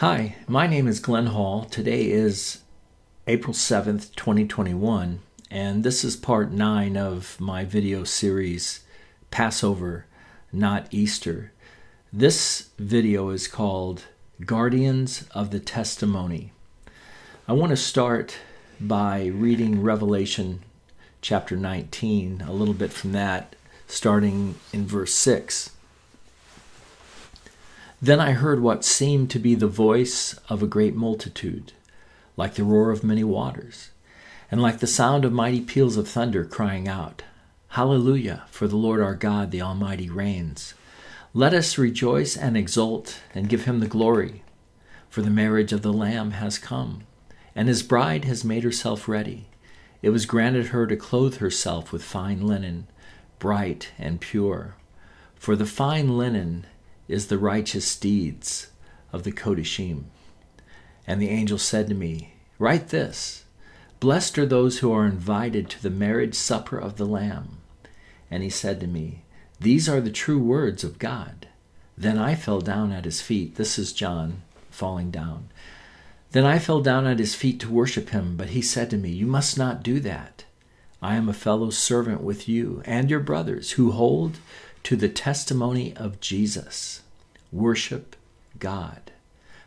Hi, my name is Glenn Hall. Today is April 7th, 2021, and this is part 9 of my video series Passover, Not Easter. This video is called Guardians of the Testimony. I want to start by reading Revelation chapter 19, a little bit from that, starting in verse 6. Then I heard what seemed to be the voice of a great multitude, like the roar of many waters, and like the sound of mighty peals of thunder, crying out, Hallelujah, for the Lord our God, the Almighty, reigns. Let us rejoice and exult and give him the glory, for the marriage of the Lamb has come, and his bride has made herself ready. It was granted her to clothe herself with fine linen, bright and pure. For the fine linen is the righteous deeds of the Kodashim. And the angel said to me, Write this Blessed are those who are invited to the marriage supper of the Lamb. And he said to me, These are the true words of God. Then I fell down at his feet. This is John falling down. Then I fell down at his feet to worship him, but he said to me, You must not do that. I am a fellow servant with you and your brothers who hold to the testimony of Jesus. Worship God.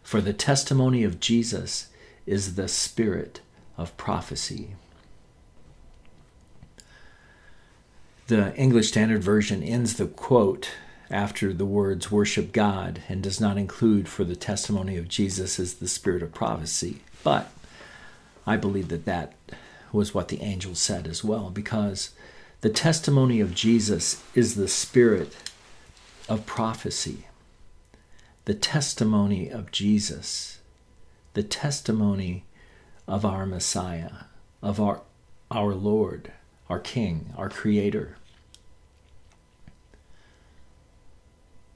For the testimony of Jesus is the spirit of prophecy. The English Standard Version ends the quote after the words worship God and does not include for the testimony of Jesus is the spirit of prophecy. But I believe that that was what the angel said as well because the testimony of Jesus is the spirit of prophecy. The testimony of Jesus, the testimony of our Messiah, of our, our Lord, our King, our Creator.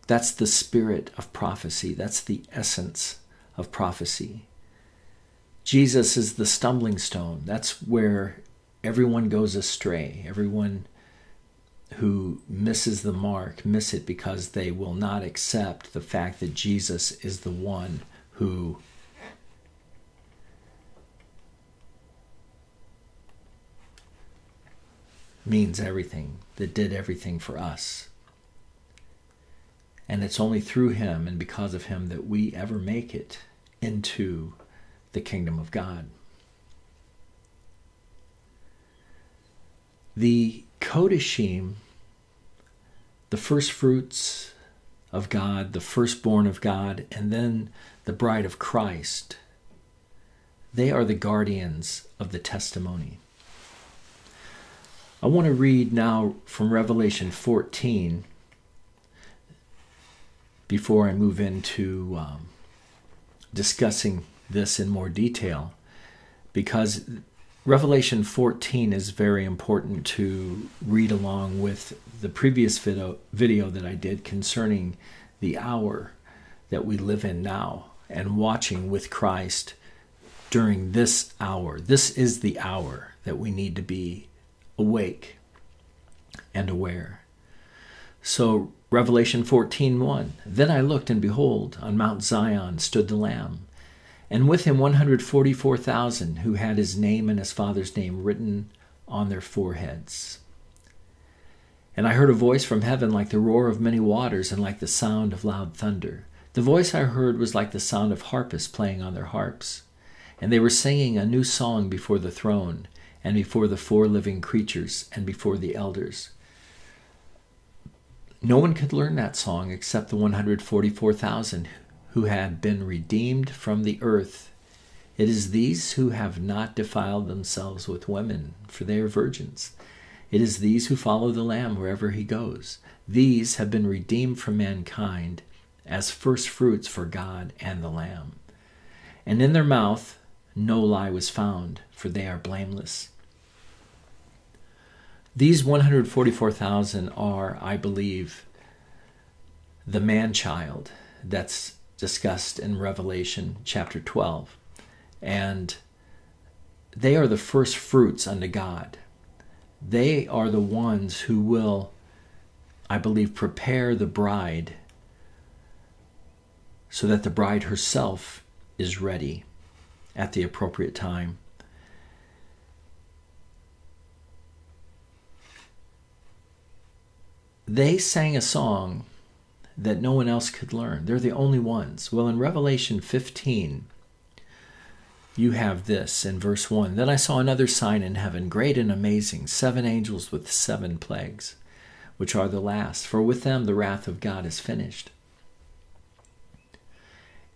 That's the spirit of prophecy. That's the essence of prophecy. Jesus is the stumbling stone. That's where everyone goes astray. Everyone who misses the mark miss it because they will not accept the fact that Jesus is the one who means everything, that did everything for us. And it's only through him and because of him that we ever make it into the kingdom of God. The Kodashim, the first fruits of God, the firstborn of God, and then the bride of Christ, they are the guardians of the testimony. I want to read now from Revelation 14 before I move into um, discussing this in more detail, because Revelation 14 is very important to read along with the previous video, video that I did concerning the hour that we live in now and watching with Christ during this hour. This is the hour that we need to be awake and aware. So Revelation 14:1 Then I looked and behold on Mount Zion stood the lamb and with him 144,000 who had his name and his father's name written on their foreheads. And I heard a voice from heaven like the roar of many waters and like the sound of loud thunder. The voice I heard was like the sound of harpists playing on their harps. And they were singing a new song before the throne, and before the four living creatures, and before the elders. No one could learn that song except the 144,000 who had been redeemed from the earth. It is these who have not defiled themselves with women, for they are virgins. It is these who follow the Lamb wherever he goes. These have been redeemed from mankind as first fruits for God and the Lamb. And in their mouth no lie was found, for they are blameless. These 144,000 are, I believe, the man child that's discussed in Revelation chapter 12. And they are the first fruits unto God. They are the ones who will, I believe, prepare the bride so that the bride herself is ready at the appropriate time. They sang a song that no one else could learn. They're the only ones. Well, in Revelation 15, you have this in verse 1 Then I saw another sign in heaven, great and amazing, seven angels with seven plagues, which are the last, for with them the wrath of God is finished.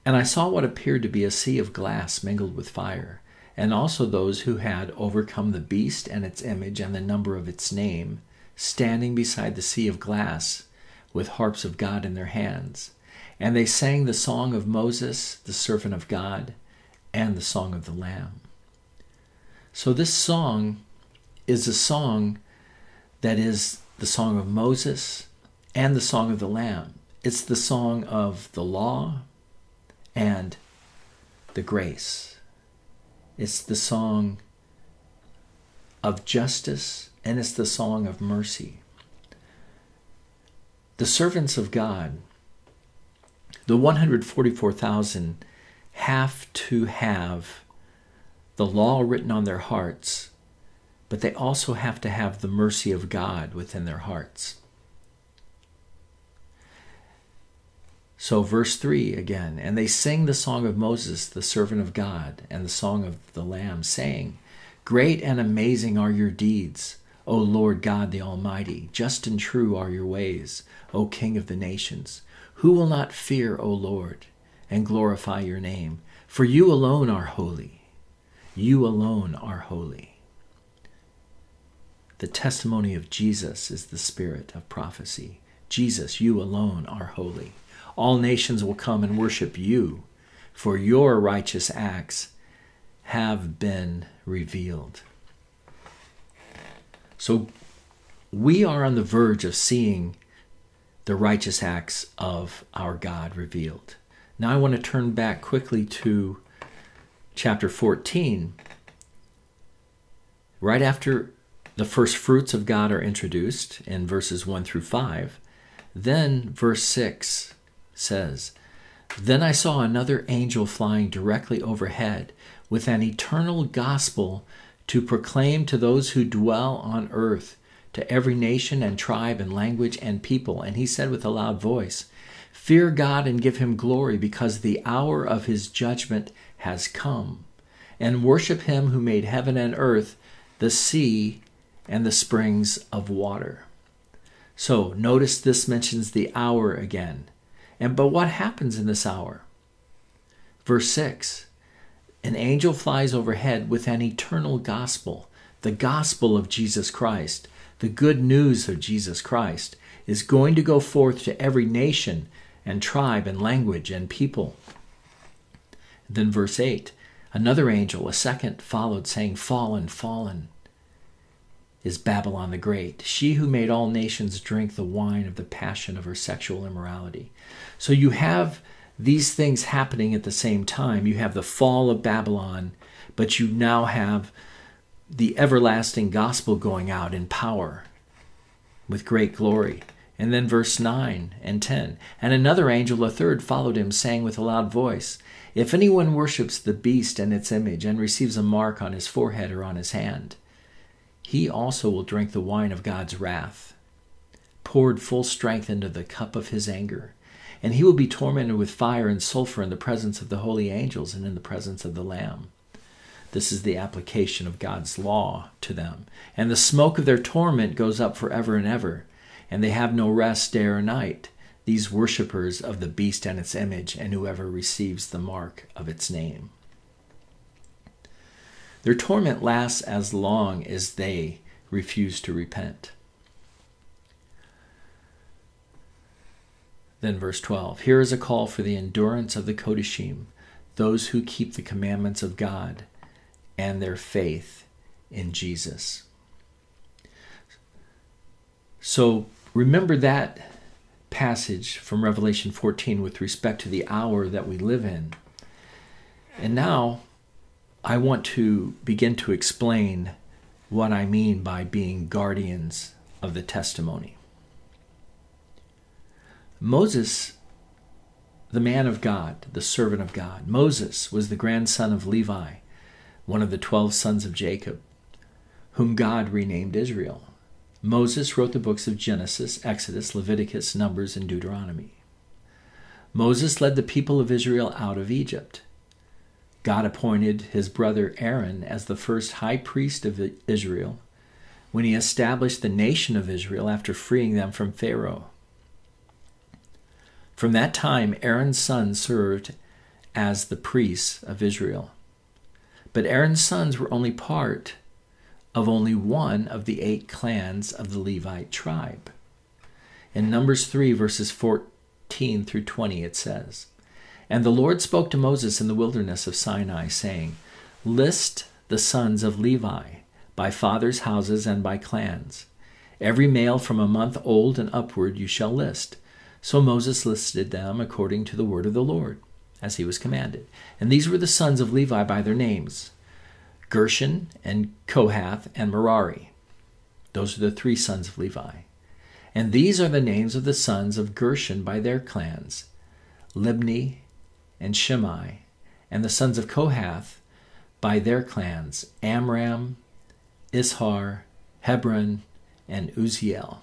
And I saw what appeared to be a sea of glass mingled with fire, and also those who had overcome the beast and its image and the number of its name, standing beside the sea of glass with harps of God in their hands. And they sang the song of Moses, the servant of God, and the song of the Lamb. So this song is a song that is the song of Moses and the song of the Lamb. It's the song of the law and the grace. It's the song of justice and it's the song of mercy. The servants of God, the 144,000, have to have the law written on their hearts, but they also have to have the mercy of God within their hearts. So, verse 3 again, and they sing the song of Moses, the servant of God, and the song of the Lamb, saying, Great and amazing are your deeds, O Lord God the Almighty. Just and true are your ways, O King of the nations. Who will not fear, O Lord, and glorify your name? For you alone are holy. You alone are holy. The testimony of Jesus is the spirit of prophecy. Jesus, you alone are holy. All nations will come and worship you, for your righteous acts have been revealed. So we are on the verge of seeing the righteous acts of our God revealed. Now I want to turn back quickly to chapter 14. Right after the first fruits of God are introduced in verses 1 through 5, then verse 6 says, Then I saw another angel flying directly overhead with an eternal gospel to proclaim to those who dwell on earth, to every nation and tribe and language and people. And he said with a loud voice, Fear God and give him glory, because the hour of his judgment has come. And worship him who made heaven and earth, the sea, and the springs of water. So notice this mentions the hour again. And but what happens in this hour? Verse 6 An angel flies overhead with an eternal gospel, the gospel of Jesus Christ. The good news of Jesus Christ is going to go forth to every nation and tribe and language and people. Then, verse 8 Another angel, a second, followed, saying, Fallen, fallen is Babylon the Great, she who made all nations drink the wine of the passion of her sexual immorality. So you have these things happening at the same time. You have the fall of Babylon, but you now have the everlasting gospel going out in power with great glory. And then verse 9 and 10. And another angel, a third, followed him, saying with a loud voice, If anyone worships the beast and its image, and receives a mark on his forehead or on his hand, he also will drink the wine of God's wrath, poured full strength into the cup of his anger. And he will be tormented with fire and sulfur in the presence of the holy angels and in the presence of the Lamb. This is the application of God's law to them. And the smoke of their torment goes up forever and ever, and they have no rest day or night, these worshippers of the beast and its image, and whoever receives the mark of its name. Their torment lasts as long as they refuse to repent. Then, verse 12 Here is a call for the endurance of the Kodashim, those who keep the commandments of God and their faith in Jesus. So, remember that passage from Revelation 14 with respect to the hour that we live in. And now, I want to begin to explain what I mean by being guardians of the testimony. Moses the man of God, the servant of God. Moses was the grandson of Levi, one of the twelve sons of Jacob, whom God renamed Israel. Moses wrote the books of Genesis, Exodus, Leviticus, Numbers, and Deuteronomy. Moses led the people of Israel out of Egypt. God appointed his brother Aaron as the first high priest of Israel when he established the nation of Israel after freeing them from Pharaoh. From that time, Aaron's sons served as the priests of Israel. But Aaron's sons were only part of only one of the eight clans of the Levite tribe. In Numbers 3, verses 14 through 20, it says, And the Lord spoke to Moses in the wilderness of Sinai, saying, List the sons of Levi by fathers' houses and by clans. Every male from a month old and upward you shall list. So Moses listed them according to the word of the Lord, as he was commanded. And these were the sons of Levi by their names Gershon and Kohath and Merari. Those are the three sons of Levi. And these are the names of the sons of Gershon by their clans Libni and Shimei, and the sons of Kohath by their clans Amram, Izhar, Hebron, and Uzziel.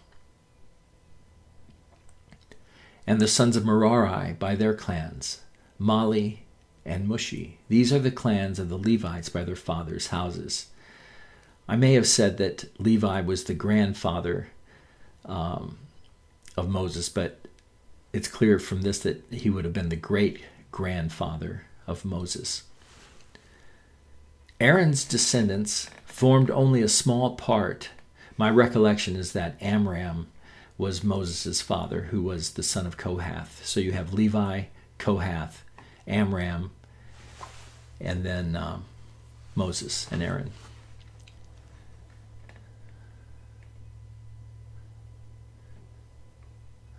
And the sons of Merari by their clans Mahli and Mushi. These are the clans of the Levites by their fathers' houses. I may have said that Levi was the grandfather um, of Moses, but it's clear from this that he would have been the great grandfather of Moses. Aaron's descendants formed only a small part. My recollection is that Amram was Moses' father, who was the son of Kohath. So you have Levi, Kohath, Amram, and then um, Moses and Aaron.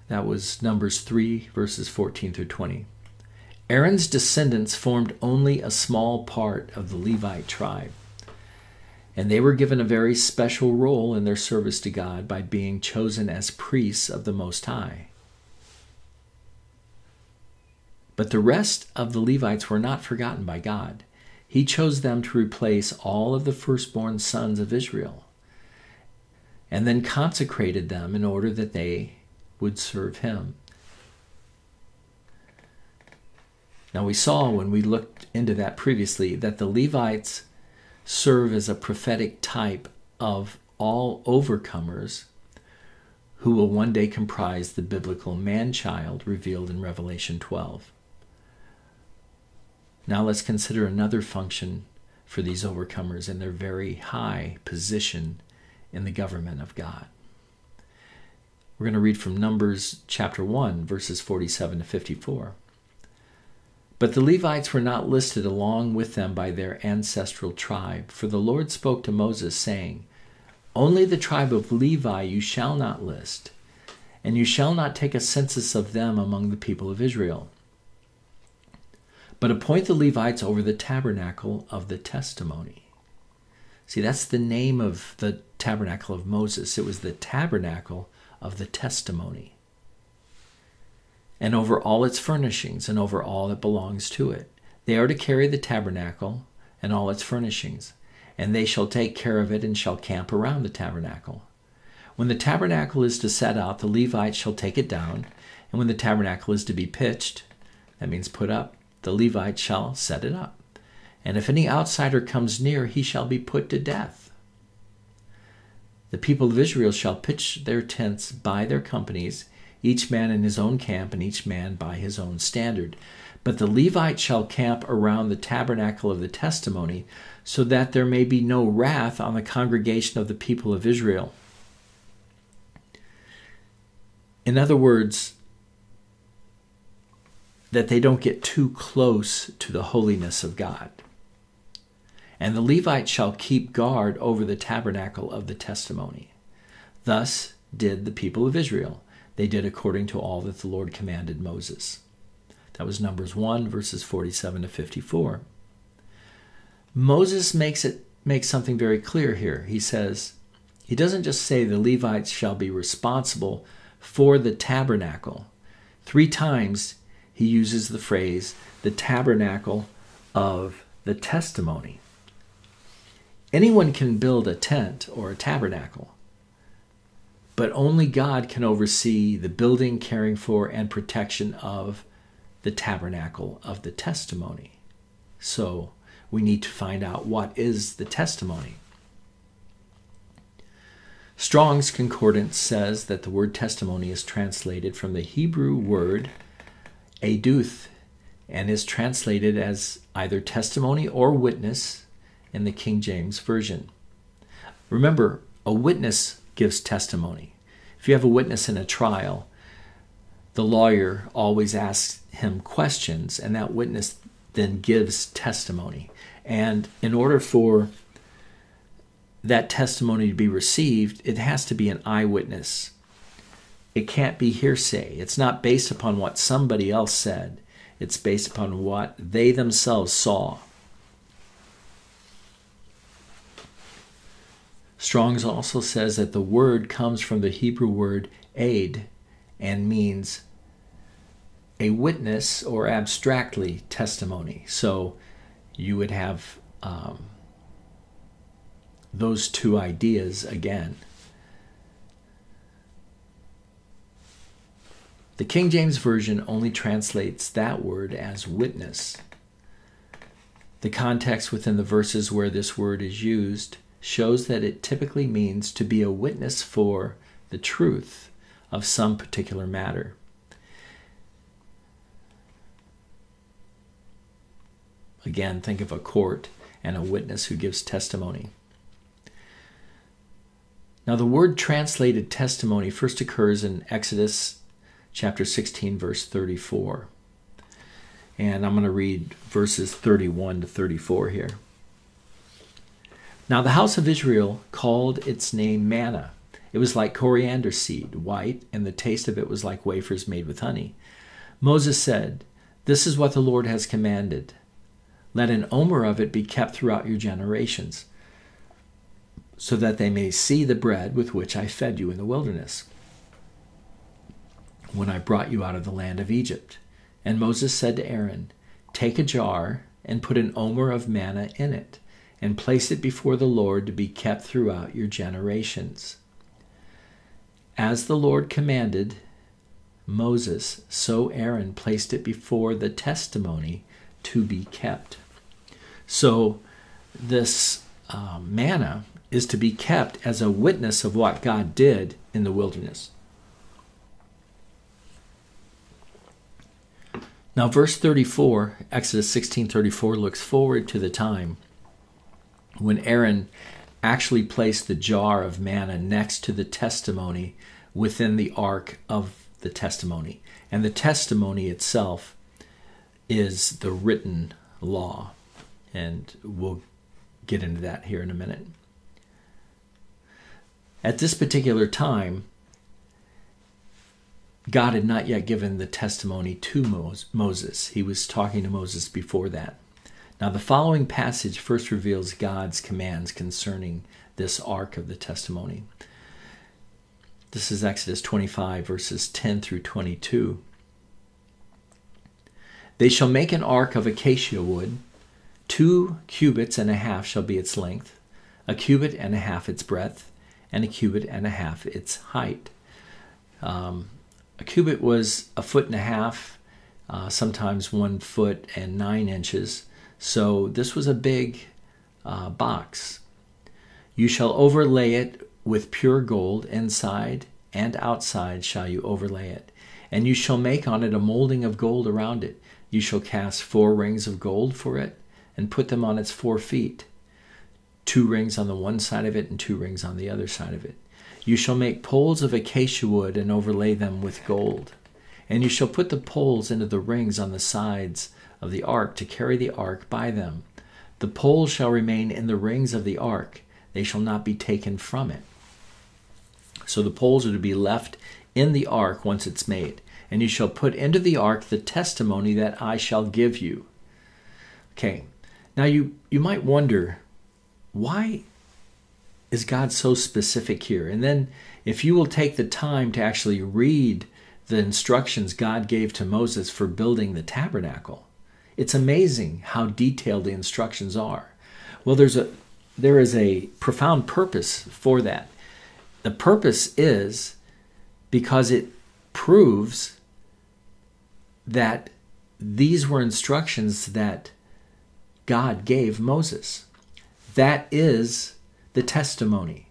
That was Numbers 3, verses 14 through 20. Aaron's descendants formed only a small part of the Levite tribe and they were given a very special role in their service to God by being chosen as priests of the Most High. But the rest of the Levites were not forgotten by God. He chose them to replace all of the firstborn sons of Israel, and then consecrated them in order that they would serve Him. Now, we saw when we looked into that previously that the Levites serve as a prophetic type of all overcomers who will one day comprise the biblical man child revealed in Revelation 12. Now let's consider another function for these overcomers and their very high position in the government of God. We're going to read from Numbers chapter 1, verses 47 to 54. But the Levites were not listed along with them by their ancestral tribe, for the Lord spoke to Moses, saying, Only the tribe of Levi you shall not list, and you shall not take a census of them among the people of Israel. But appoint the Levites over the tabernacle of the testimony. See, that's the name of the tabernacle of Moses. It was the tabernacle of the testimony and over all its furnishings, and over all that belongs to it. They are to carry the tabernacle and all its furnishings, and they shall take care of it and shall camp around the tabernacle. When the tabernacle is to set out, the Levites shall take it down, and when the tabernacle is to be pitched, that means put up, the Levite shall set it up. And if any outsider comes near, he shall be put to death. The people of Israel shall pitch their tents by their companies each man in his own camp, and each man by his own standard. But the Levite shall camp around the tabernacle of the testimony, so that there may be no wrath on the congregation of the people of Israel. In other words, that they don't get too close to the holiness of God. And the Levite shall keep guard over the tabernacle of the testimony. Thus did the people of Israel. They did according to all that the Lord commanded Moses. That was Numbers 1, verses 47 to 54. Moses makes it makes something very clear here. He says, he doesn't just say the Levites shall be responsible for the tabernacle. Three times he uses the phrase the tabernacle of the testimony. Anyone can build a tent or a tabernacle, but only God can oversee the building, caring for, and protection of the tabernacle of the testimony. So we need to find out what is the testimony. Strong's Concordance says that the word testimony is translated from the Hebrew word aduth and is translated as either testimony or witness in the King James Version. Remember, a witness gives testimony. If you have a witness in a trial, the lawyer always asks him questions, and that witness then gives testimony. And in order for that testimony to be received, it has to be an eyewitness. It can't be hearsay. It's not based upon what somebody else said, it's based upon what they themselves saw. Strong's also says that the word comes from the Hebrew word aid and means a witness or abstractly testimony. So you would have um, those two ideas again. The King James Version only translates that word as witness. The context within the verses where this word is used shows that it typically means to be a witness for the truth of some particular matter. Again, think of a court and a witness who gives testimony. Now, the word translated testimony first occurs in Exodus chapter 16, verse 34. And I'm going to read verses 31 to 34 here. Now, the house of Israel called its name manna. It was like coriander seed, white, and the taste of it was like wafers made with honey. Moses said, This is what the Lord has commanded. Let an omer of it be kept throughout your generations so that they may see the bread with which I fed you in the wilderness, when I brought you out of the land of Egypt. And Moses said to Aaron, Take a jar and put an omer of manna in it, and place it before the Lord to be kept throughout your generations. As the Lord commanded Moses, so Aaron placed it before the testimony to be kept. So, this uh, manna is to be kept as a witness of what God did in the wilderness. Now verse 34, Exodus 16:34 looks forward to the time when Aaron actually placed the jar of manna next to the testimony within the ark of the testimony. And the testimony itself is the written law. And we'll get into that here in a minute. At this particular time, God had not yet given the testimony to Moses. He was talking to Moses before that. Now, the following passage first reveals God's commands concerning this ark of the testimony. This is Exodus 25, verses 10 through 22. They shall make an ark of acacia wood. Two cubits and a half shall be its length, a cubit and a half its breadth, and a cubit and a half its height. Um, a cubit was a foot and a half, uh, sometimes one foot and nine inches. So this was a big uh, box. You shall overlay it with pure gold inside and outside shall you overlay it. And you shall make on it a molding of gold around it. You shall cast four rings of gold for it and put them on its four feet two rings on the one side of it and two rings on the other side of it. You shall make poles of acacia wood and overlay them with gold. And you shall put the poles into the rings on the sides of the ark to carry the ark by them. The poles shall remain in the rings of the ark, they shall not be taken from it. So the poles are to be left in the ark once it's made. And you shall put into the ark the testimony that I shall give you. Okay, now you, you might wonder why is God so specific here? And then, if you will take the time to actually read the instructions God gave to Moses for building the tabernacle. It's amazing how detailed the instructions are. Well, there's a there is a profound purpose for that. The purpose is because it proves that these were instructions that God gave Moses. That is the testimony.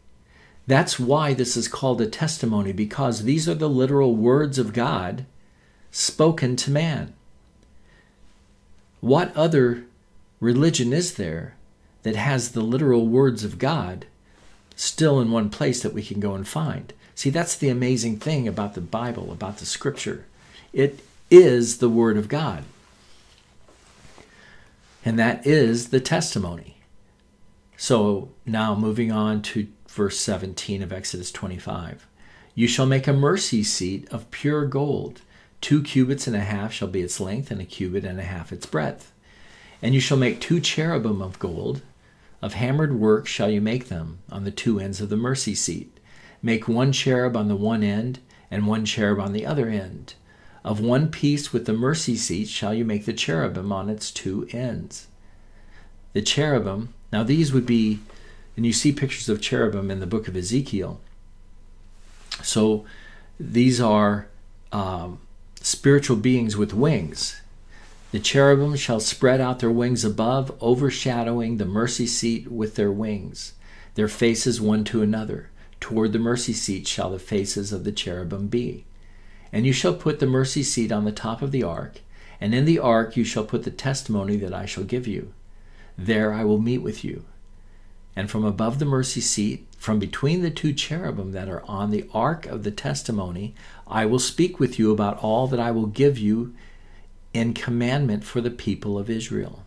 That's why this is called a testimony, because these are the literal words of God spoken to man. What other religion is there that has the literal words of God still in one place that we can go and find? See, that's the amazing thing about the Bible, about the scripture. It is the Word of God. And that is the testimony. So now moving on to verse 17 of Exodus 25. You shall make a mercy seat of pure gold. Two cubits and a half shall be its length, and a cubit and a half its breadth. And you shall make two cherubim of gold. Of hammered work shall you make them on the two ends of the mercy seat. Make one cherub on the one end, and one cherub on the other end. Of one piece with the mercy seat shall you make the cherubim on its two ends. The cherubim, now these would be, and you see pictures of cherubim in the book of Ezekiel. So these are um, spiritual beings with wings. The cherubim shall spread out their wings above, overshadowing the mercy seat with their wings, their faces one to another. Toward the mercy seat shall the faces of the cherubim be. And you shall put the mercy seat on the top of the ark, and in the ark you shall put the testimony that I shall give you. There I will meet with you. And from above the mercy seat, from between the two cherubim that are on the ark of the testimony, I will speak with you about all that I will give you in commandment for the people of Israel.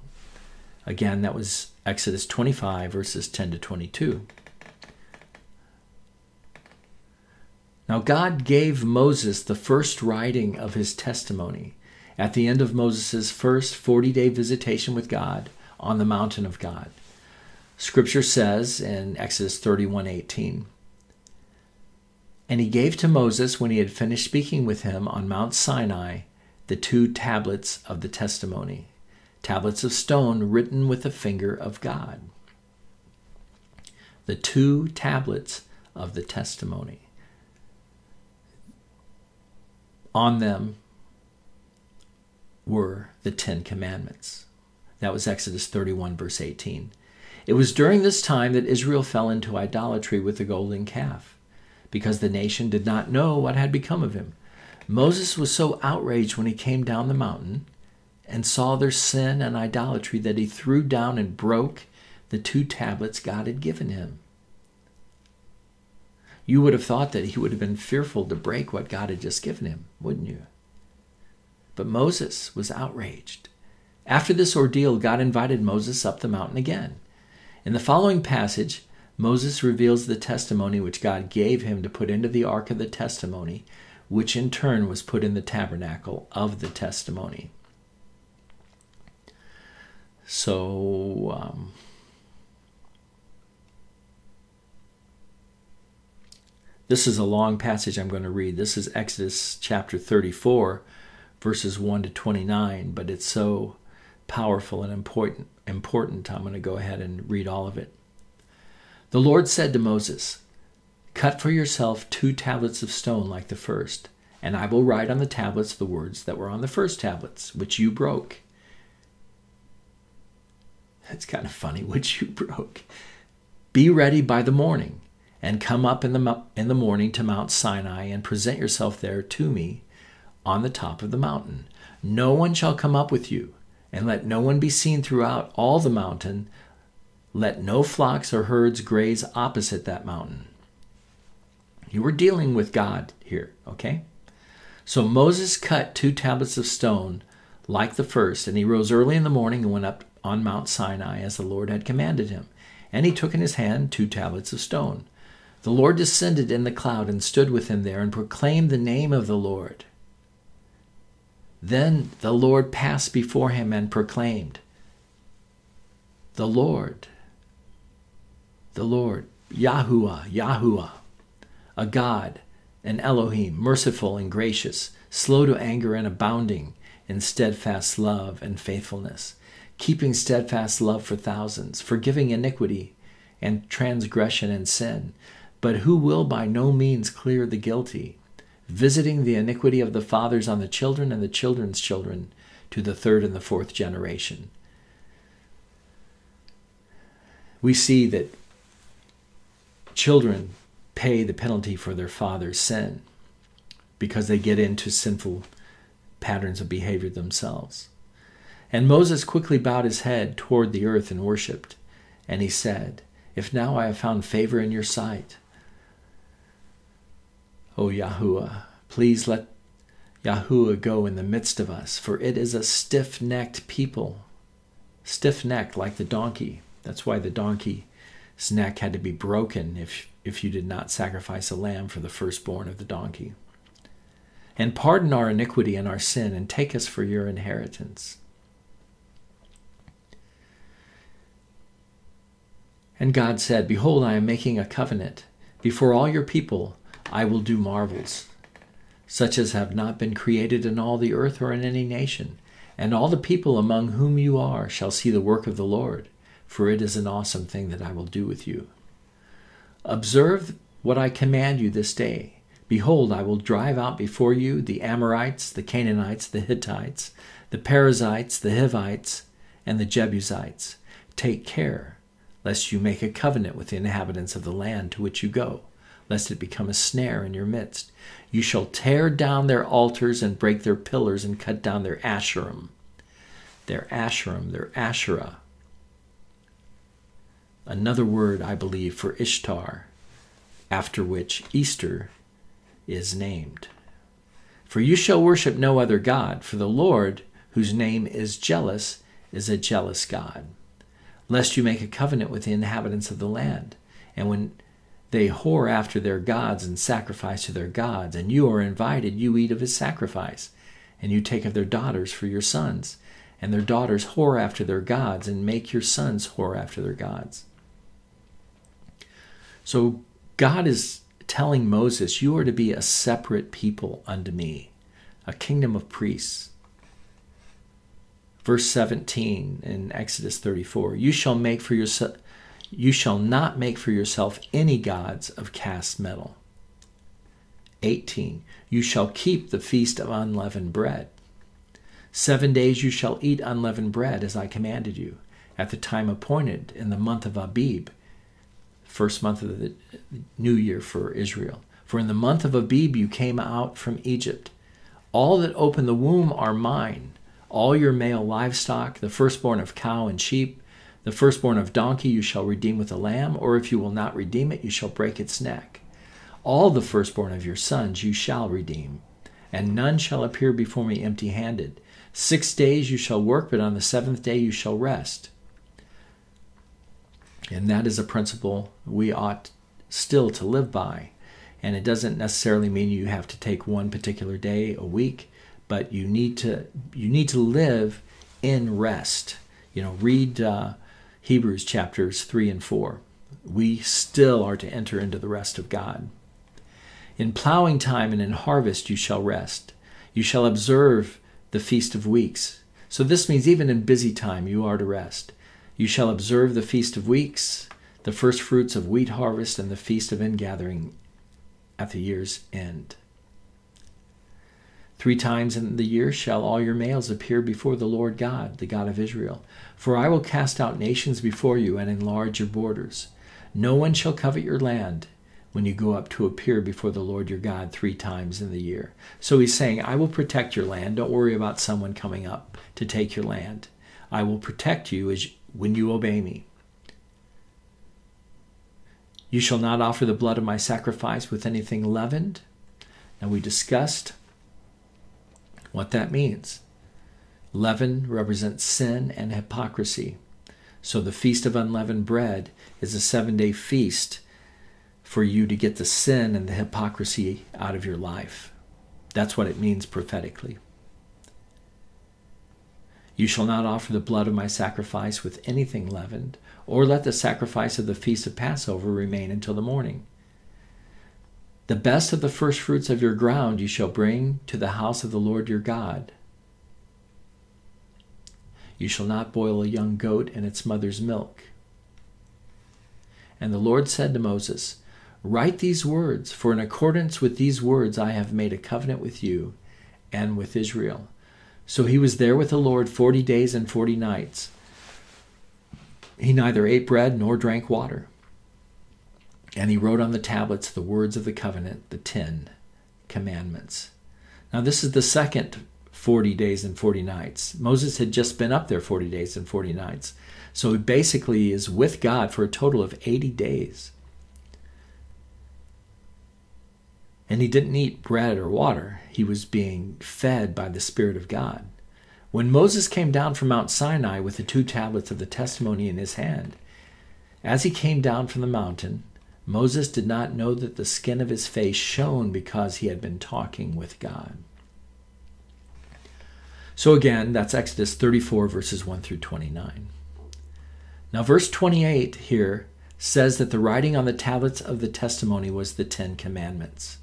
Again, that was Exodus 25, verses 10 to 22. Now, God gave Moses the first writing of his testimony at the end of Moses' first 40 day visitation with God on the mountain of God. Scripture says in Exodus 31 18, And he gave to Moses, when he had finished speaking with him on Mount Sinai, the two tablets of the testimony, tablets of stone written with the finger of God. The two tablets of the testimony. On them were the Ten Commandments. That was Exodus 31, verse 18. It was during this time that Israel fell into idolatry with the golden calf, because the nation did not know what had become of him. Moses was so outraged when he came down the mountain and saw their sin and idolatry that he threw down and broke the two tablets God had given him. You would have thought that he would have been fearful to break what God had just given him, wouldn't you? But Moses was outraged. After this ordeal, God invited Moses up the mountain again. In the following passage, Moses reveals the testimony which God gave him to put into the ark of the testimony, which in turn was put in the tabernacle of the testimony. So, um, This is a long passage I'm going to read. This is Exodus chapter 34, verses 1 to 29, but it's so powerful and important. Important. I'm going to go ahead and read all of it. The Lord said to Moses, Cut for yourself two tablets of stone like the first, and I will write on the tablets the words that were on the first tablets, which you broke. It's kind of funny, which you broke. Be ready by the morning and come up in the, in the morning to Mount Sinai and present yourself there to me on the top of the mountain. No one shall come up with you, and let no one be seen throughout all the mountain. Let no flocks or herds graze opposite that mountain. You were dealing with God here, okay? So Moses cut two tablets of stone like the first, and he rose early in the morning and went up on Mount Sinai as the Lord had commanded him. And he took in his hand two tablets of stone. The Lord descended in the cloud and stood with him there and proclaimed the name of the Lord. Then the Lord passed before him and proclaimed, The Lord, the Lord, Yahuwah, Yahuwah, a God, an Elohim, merciful and gracious, slow to anger and abounding in steadfast love and faithfulness, keeping steadfast love for thousands, forgiving iniquity and transgression and sin, but who will by no means clear the guilty, visiting the iniquity of the fathers on the children and the children's children to the third and the fourth generation. We see that children pay the penalty for their father's sin because they get into sinful patterns of behavior themselves. And Moses quickly bowed his head toward the earth and worshipped. And he said, If now I have found favor in your sight, O Yahuwah, please let Yahuwah go in the midst of us, for it is a stiff necked people. Stiff necked like the donkey. That's why the donkey's neck had to be broken if, if you did not sacrifice a lamb for the firstborn of the donkey and pardon our iniquity and our sin, and take us for your inheritance. And God said, Behold, I am making a covenant. Before all your people, I will do marvels, such as have not been created in all the earth or in any nation. And all the people among whom you are shall see the work of the Lord, for it is an awesome thing that I will do with you. Observe what I command you this day Behold, I will drive out before you the Amorites, the Canaanites, the Hittites, the Perizzites, the Hivites, and the Jebusites. Take care, lest you make a covenant with the inhabitants of the land to which you go, lest it become a snare in your midst. You shall tear down their altars and break their pillars and cut down their asherim. Their asherim, their Asherah. Another word, I believe, for Ishtar, after which Easter is named. For you shall worship no other God, for the Lord, whose name is jealous, is a jealous God, lest you make a covenant with the inhabitants of the land. And when they whore after their gods and sacrifice to their gods, and you are invited, you eat of his sacrifice, and you take of their daughters for your sons, and their daughters whore after their gods, and make your sons whore after their gods. So God is telling Moses, You are to be a separate people unto me, a kingdom of priests. Verse 17 in Exodus 34 You shall make for yourself. You shall not make for yourself any gods of cast metal. 18. You shall keep the feast of unleavened bread. Seven days you shall eat unleavened bread, as I commanded you, at the time appointed in the month of Abib, first month of the new year for Israel. For in the month of Abib you came out from Egypt. All that open the womb are mine, all your male livestock, the firstborn of cow and sheep, the firstborn of donkey you shall redeem with a lamb, or if you will not redeem it, you shall break its neck. All the firstborn of your sons you shall redeem, and none shall appear before me empty handed. Six days you shall work, but on the seventh day you shall rest. And that is a principle we ought still to live by. And it doesn't necessarily mean you have to take one particular day a week, but you need to you need to live in rest. You know, read uh, Hebrews chapters three and four. We still are to enter into the rest of God. In plowing time and in harvest you shall rest. You shall observe the feast of weeks. So this means even in busy time you are to rest. You shall observe the Feast of Weeks, the first fruits of wheat harvest, and the Feast of Ingathering at the year's end. Three times in the year shall all your males appear before the Lord God, the God of Israel. For I will cast out nations before you and enlarge your borders. No one shall covet your land when you go up to appear before the Lord your God three times in the year. So he's saying, I will protect your land. Don't worry about someone coming up to take your land. I will protect you as when you obey me. You shall not offer the blood of my sacrifice with anything leavened. Now, we discussed what that means. Leaven represents sin and hypocrisy. So, the Feast of Unleavened Bread is a seven day feast for you to get the sin and the hypocrisy out of your life. That's what it means prophetically. You shall not offer the blood of my sacrifice with anything leavened, or let the sacrifice of the feast of Passover remain until the morning. The best of the first fruits of your ground you shall bring to the house of the Lord your God. You shall not boil a young goat in its mother's milk. And the Lord said to Moses, Write these words, for in accordance with these words I have made a covenant with you and with Israel. So he was there with the Lord forty days and forty nights. He neither ate bread nor drank water. And he wrote on the tablets the words of the covenant, the Ten Commandments. Now, this is the second 40 days and 40 nights. Moses had just been up there 40 days and 40 nights. So he basically is with God for a total of 80 days. And he didn't eat bread or water, he was being fed by the Spirit of God. When Moses came down from Mount Sinai with the two tablets of the testimony in his hand, as he came down from the mountain, Moses did not know that the skin of his face shone because he had been talking with God. So again, that's Exodus 34, verses 1 through 29. Now, verse 28 here says that the writing on the tablets of the testimony was the Ten Commandments.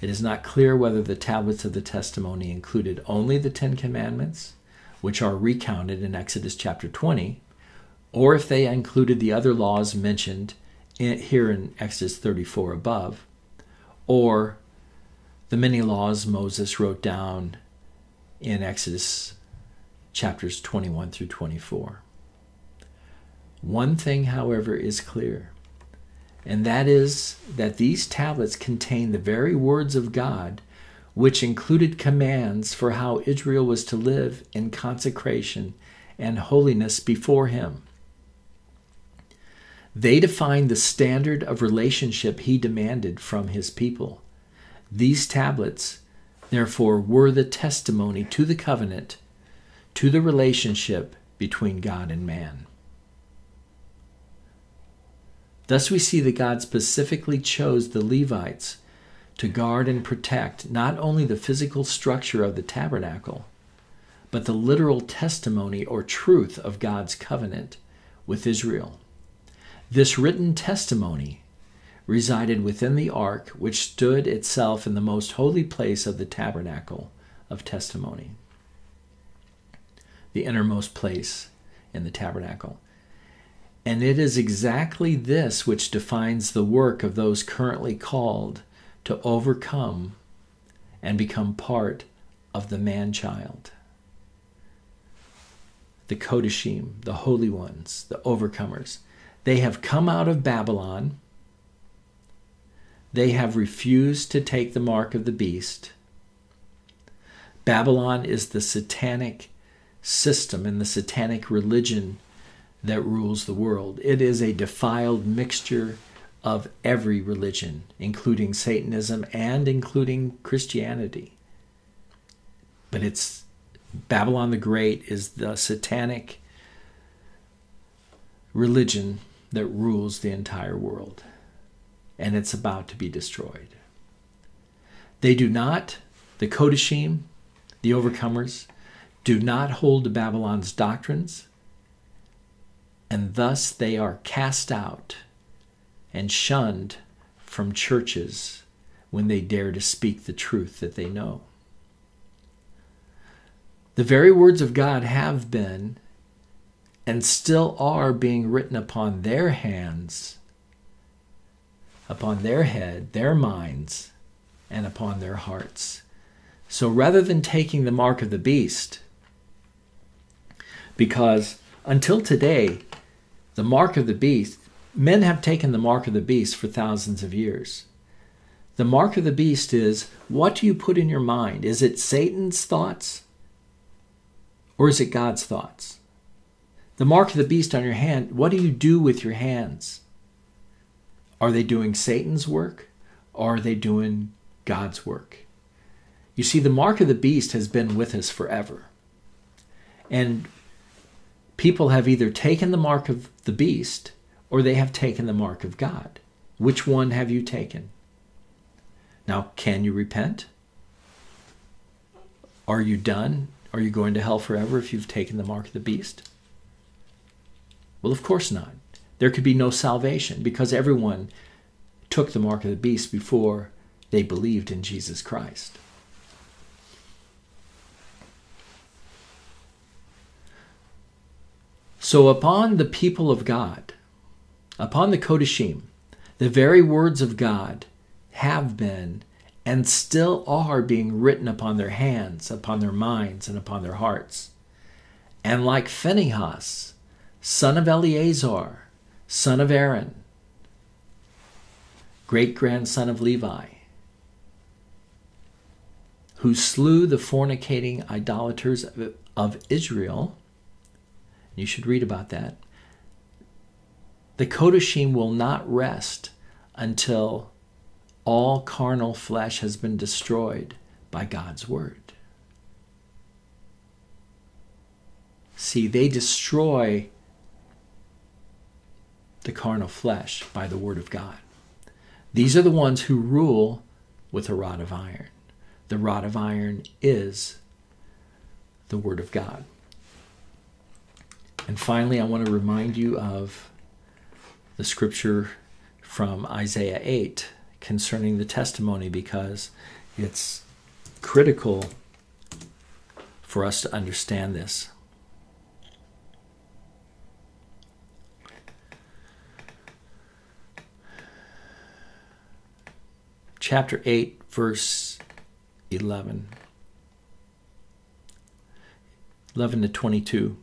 It is not clear whether the tablets of the testimony included only the Ten Commandments, which are recounted in Exodus chapter 20, or if they included the other laws mentioned here in Exodus 34 above, or the many laws Moses wrote down in Exodus chapters 21 through 24. One thing, however, is clear and that is that these tablets contain the very words of God, which included commands for how Israel was to live in consecration and holiness before Him. They defined the standard of relationship He demanded from His people. These tablets, therefore, were the testimony to the covenant, to the relationship between God and man. Thus, we see that God specifically chose the Levites to guard and protect not only the physical structure of the tabernacle, but the literal testimony or truth of God's covenant with Israel. This written testimony resided within the ark, which stood itself in the most holy place of the tabernacle of testimony, the innermost place in the tabernacle. And it is exactly this which defines the work of those currently called to overcome and become part of the man child. The Kodashim, the holy ones, the overcomers. They have come out of Babylon. They have refused to take the mark of the beast. Babylon is the satanic system and the satanic religion that rules the world. It is a defiled mixture of every religion, including Satanism and including Christianity. But it's Babylon the Great is the satanic religion that rules the entire world, and it's about to be destroyed. They do not, the Kodashim, the overcomers, do not hold to Babylon's doctrines and thus they are cast out and shunned from churches when they dare to speak the truth that they know. The very words of God have been and still are being written upon their hands, upon their head, their minds, and upon their hearts. So rather than taking the mark of the beast, because until today, the mark of the beast, men have taken the mark of the beast for thousands of years. The mark of the beast is what do you put in your mind? Is it Satan's thoughts or is it God's thoughts? The mark of the beast on your hand, what do you do with your hands? Are they doing Satan's work or are they doing God's work? You see, the mark of the beast has been with us forever. And people have either taken the mark of the beast or they have taken the mark of God. Which one have you taken? Now, can you repent? Are you done? Are you going to hell forever if you've taken the mark of the beast? Well, of course not. There could be no salvation because everyone took the mark of the beast before they believed in Jesus Christ. So, upon the people of God, upon the Kodashim, the very words of God have been and still are being written upon their hands, upon their minds, and upon their hearts. And like Phinehas, son of Eleazar, son of Aaron, great grandson of Levi, who slew the fornicating idolaters of Israel, you should read about that. The Kodashim will not rest until all carnal flesh has been destroyed by God's word. See, they destroy the carnal flesh by the word of God. These are the ones who rule with a rod of iron. The rod of iron is the word of God. And finally, I want to remind you of the scripture from Isaiah 8 concerning the testimony because it's critical for us to understand this. Chapter 8, verse 11. 11 to 22.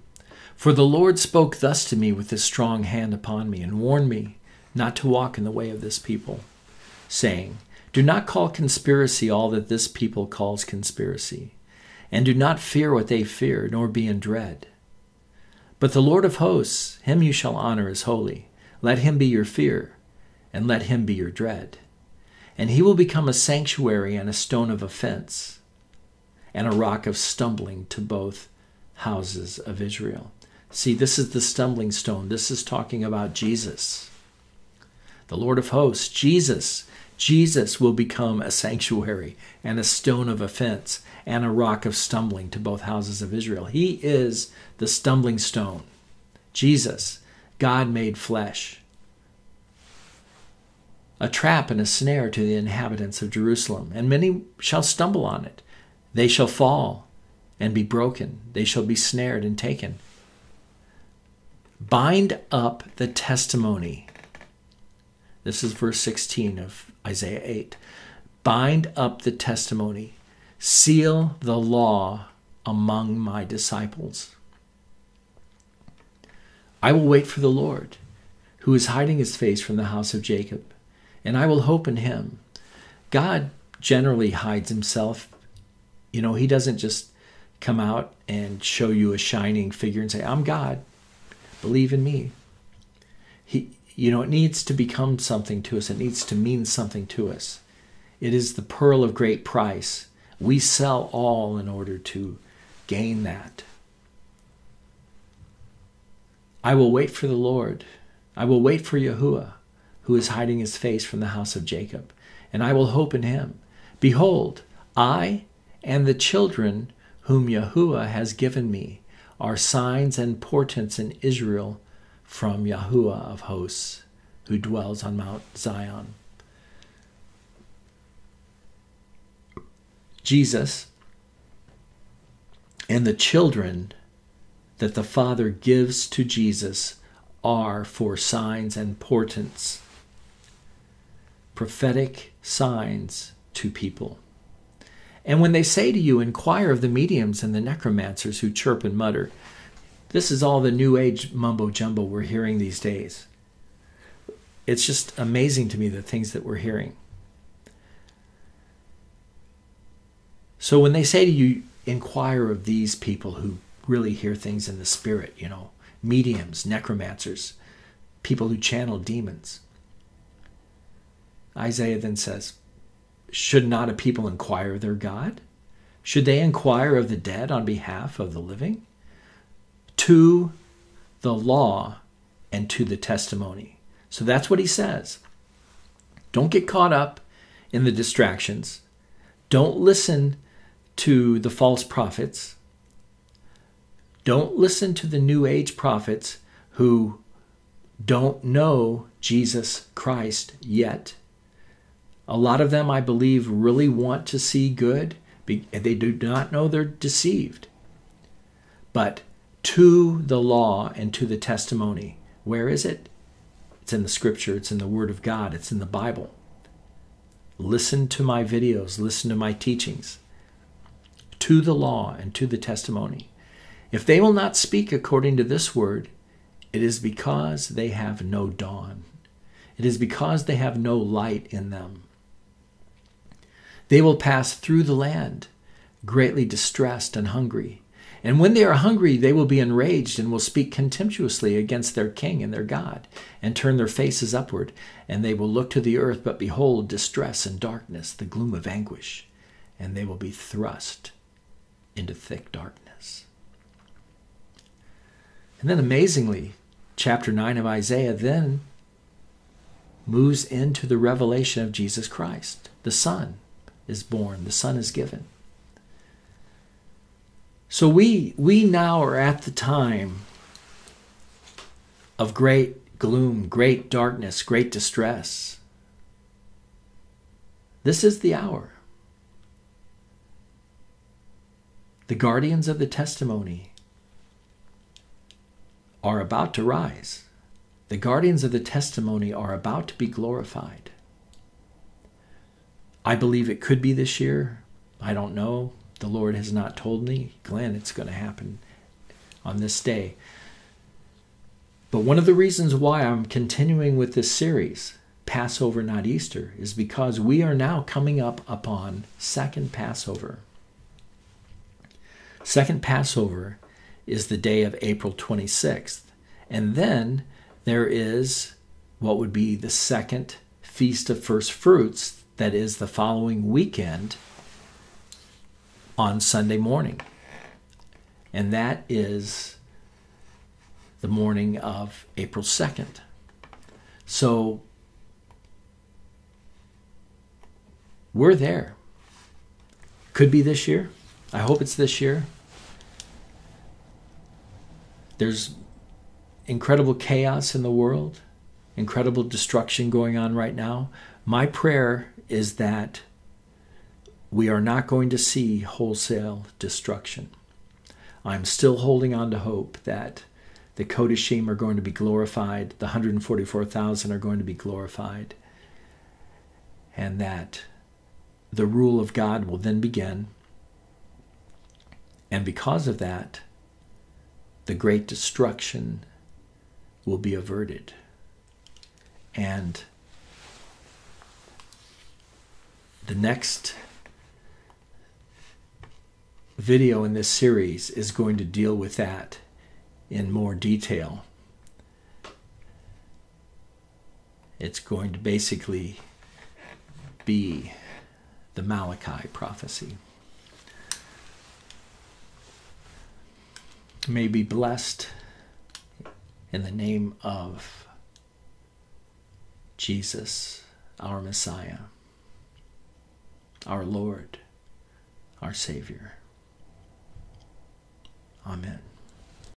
For the Lord spoke thus to me with his strong hand upon me, and warned me not to walk in the way of this people, saying, Do not call conspiracy all that this people calls conspiracy, and do not fear what they fear, nor be in dread. But the Lord of hosts, him you shall honor as holy. Let him be your fear, and let him be your dread. And he will become a sanctuary and a stone of offense, and a rock of stumbling to both houses of Israel. See, this is the stumbling stone. This is talking about Jesus, the Lord of hosts. Jesus. Jesus will become a sanctuary and a stone of offense and a rock of stumbling to both houses of Israel. He is the stumbling stone. Jesus, God made flesh. A trap and a snare to the inhabitants of Jerusalem, and many shall stumble on it. They shall fall and be broken, they shall be snared and taken. Bind up the testimony. This is verse 16 of Isaiah 8. Bind up the testimony, seal the law among my disciples. I will wait for the Lord, who is hiding his face from the house of Jacob, and I will hope in him. God generally hides himself. You know, he doesn't just come out and show you a shining figure and say, I'm God. Believe in me. He, you know, it needs to become something to us. It needs to mean something to us. It is the pearl of great price. We sell all in order to gain that. I will wait for the Lord. I will wait for Yahuwah, who is hiding his face from the house of Jacob, and I will hope in him. Behold, I and the children whom Yahuwah has given me are signs and portents in Israel from Yahuwah of hosts, who dwells on Mount Zion. Jesus and the children that the Father gives to Jesus are for signs and portents, prophetic signs to people. And when they say to you, inquire of the mediums and the necromancers who chirp and mutter, this is all the new age mumbo jumbo we're hearing these days. It's just amazing to me the things that we're hearing. So when they say to you, inquire of these people who really hear things in the spirit, you know, mediums, necromancers, people who channel demons. Isaiah then says, should not a people inquire of their God? Should they inquire of the dead on behalf of the living? To the law and to the testimony. So that's what he says. Don't get caught up in the distractions. Don't listen to the false prophets. Don't listen to the New Age prophets who don't know Jesus Christ yet A lot of them, I believe, really want to see good. They do not know they're deceived. But to the law and to the testimony, where is it? It's in the scripture, it's in the Word of God, it's in the Bible. Listen to my videos, listen to my teachings. To the law and to the testimony. If they will not speak according to this word, it is because they have no dawn. It is because they have no light in them. They will pass through the land, greatly distressed and hungry. And when they are hungry, they will be enraged and will speak contemptuously against their king and their God, and turn their faces upward, and they will look to the earth, but behold distress and darkness, the gloom of anguish, and they will be thrust into thick darkness. And then amazingly, chapter 9 of Isaiah then moves into the revelation of Jesus Christ. The Son is born, the Son is given. So we we now are at the time of great gloom, great darkness, great distress. This is the hour. The guardians of the testimony are about to rise. The guardians of the testimony are about to be glorified. I believe it could be this year. I don't know. The Lord has not told me, Glenn, it's going to happen on this day. But one of the reasons why I'm continuing with this series, Passover, not Easter, is because we are now coming up upon second Passover. Second Passover is the day of April 26th. And then there is what would be the second Feast of First Fruits, that is the following weekend on Sunday morning. And that is the morning of April 2nd. So we're there. Could be this year. I hope it's this year. There's incredible chaos in the world, incredible destruction going on right now. My prayer is that we are not going to see wholesale destruction. I'm still holding on to hope that the Kodashim are going to be glorified, the 144,000 are going to be glorified, and that the rule of God will then begin. And because of that, the great destruction will be averted. And the next video in this series is going to deal with that in more detail. It's going to basically be the Malachi prophecy. May be blessed in the name of Jesus, our Messiah, our Lord, our Savior. Amen.